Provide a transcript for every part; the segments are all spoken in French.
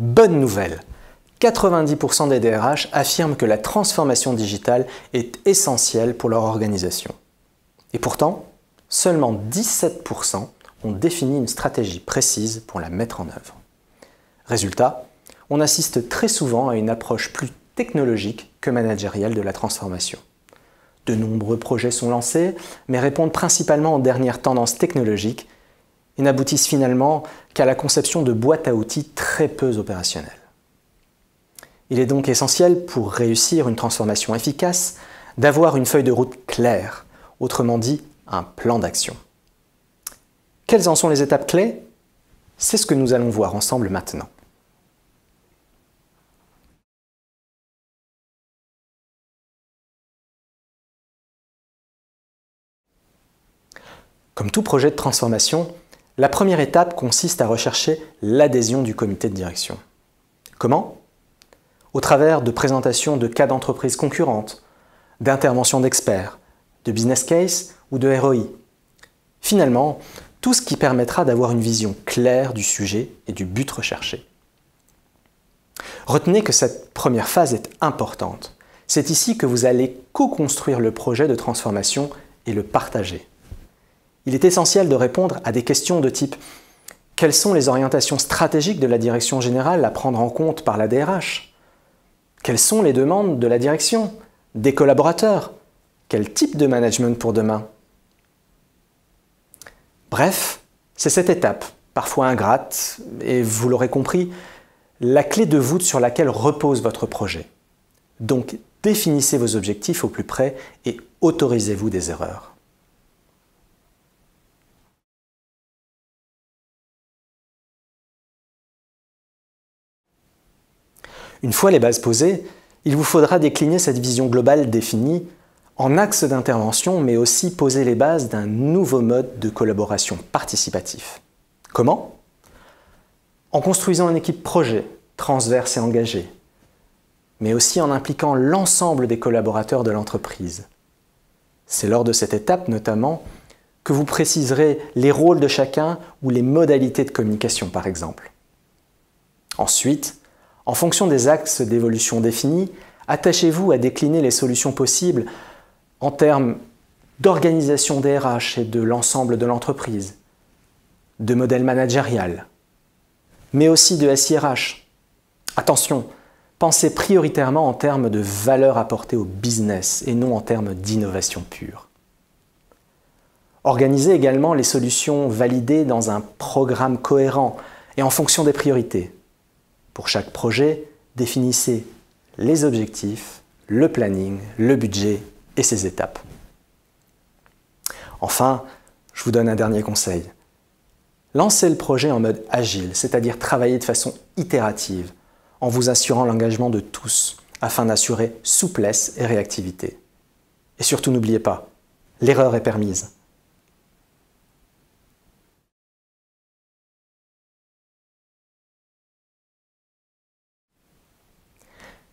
Bonne nouvelle 90% des DRH affirment que la transformation digitale est essentielle pour leur organisation. Et pourtant, seulement 17% ont défini une stratégie précise pour la mettre en œuvre. Résultat, on assiste très souvent à une approche plus technologique que managériale de la transformation. De nombreux projets sont lancés, mais répondent principalement aux dernières tendances technologiques n'aboutissent finalement qu'à la conception de boîtes à outils très peu opérationnelles. Il est donc essentiel pour réussir une transformation efficace d'avoir une feuille de route claire, autrement dit un plan d'action. Quelles en sont les étapes clés? C'est ce que nous allons voir ensemble maintenant. Comme tout projet de transformation, la première étape consiste à rechercher l'adhésion du comité de direction. Comment? Au travers de présentations de cas d'entreprises concurrentes, d'interventions d'experts, de business case ou de ROI. Finalement, tout ce qui permettra d'avoir une vision claire du sujet et du but recherché. Retenez que cette première phase est importante. C'est ici que vous allez co-construire le projet de transformation et le partager. Il est essentiel de répondre à des questions de type quelles sont les orientations stratégiques de la direction générale à prendre en compte par la DRH Quelles sont les demandes de la direction, des collaborateurs? Quel type de management pour demain? Bref, c'est cette étape, parfois ingrate, et vous l'aurez compris, la clé de voûte sur laquelle repose votre projet. Donc définissez vos objectifs au plus près et autorisez-vous des erreurs. Une fois les bases posées, il vous faudra décliner cette vision globale définie en axe d'intervention, mais aussi poser les bases d'un nouveau mode de collaboration participatif. Comment? En construisant une équipe projet, transverse et engagée, mais aussi en impliquant l'ensemble des collaborateurs de l'entreprise. C'est lors de cette étape notamment que vous préciserez les rôles de chacun ou les modalités de communication par exemple. Ensuite, en fonction des axes d'évolution définis, attachez-vous à décliner les solutions possibles en termes d'organisation des RH et de l'ensemble de l'entreprise, de modèle managérial, mais aussi de SIRH. Attention, pensez prioritairement en termes de valeur apportée au business et non en termes d'innovation pure. Organisez également les solutions validées dans un programme cohérent et en fonction des priorités. Pour chaque projet, définissez les objectifs, le planning, le budget et ses étapes. Enfin, je vous donne un dernier conseil. Lancez le projet en mode agile, c'est-à-dire travailler de façon itérative, en vous assurant l'engagement de tous, afin d'assurer souplesse et réactivité. Et surtout n'oubliez pas, l'erreur est permise.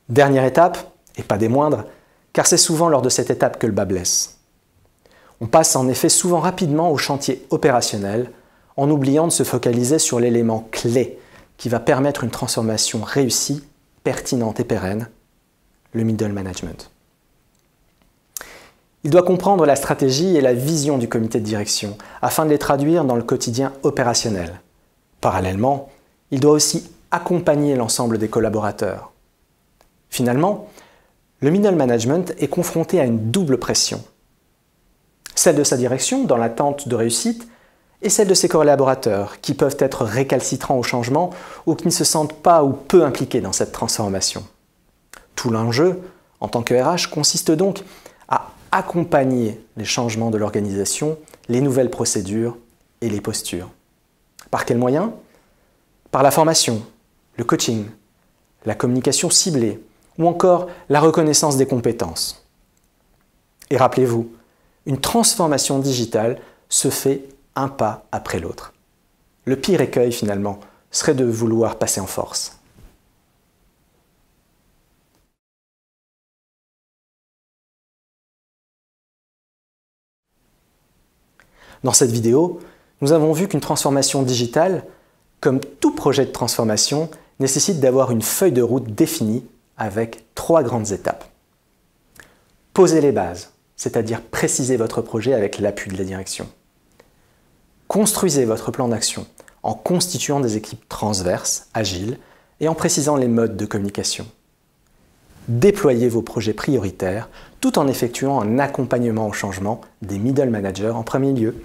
Dernière étape, et pas des moindres, car c'est souvent lors de cette étape que le bas blesse. On passe en effet souvent rapidement au chantier opérationnel, en oubliant de se focaliser sur l'élément clé qui va permettre une transformation réussie, pertinente et pérenne, le middle management. Il doit comprendre la stratégie et la vision du comité de direction afin de les traduire dans le quotidien opérationnel. Parallèlement, il doit aussi accompagner l'ensemble des collaborateurs, Finalement, le middle management est confronté à une double pression. Celle de sa direction, dans l'attente de réussite, et celle de ses collaborateurs, qui peuvent être récalcitrants au changement ou qui ne se sentent pas ou peu impliqués dans cette transformation. Tout l'enjeu, en tant que RH, consiste donc à accompagner les changements de l'organisation, les nouvelles procédures et les postures. Par quels moyens? Par la formation, le coaching, la communication ciblée, ou encore la reconnaissance des compétences. Et rappelez-vous, une transformation digitale se fait un pas après l'autre. Le pire écueil finalement serait de vouloir passer en force. Dans cette vidéo, nous avons vu qu'une transformation digitale, comme tout projet de transformation, nécessite d'avoir une feuille de route définie avec trois grandes étapes. Posez les bases, c'est-à-dire précisez votre projet avec l'appui de la direction. Construisez votre plan d'action en constituant des équipes transverses, agiles, et en précisant les modes de communication. Déployez vos projets prioritaires tout en effectuant un accompagnement au changement des middle managers en premier lieu.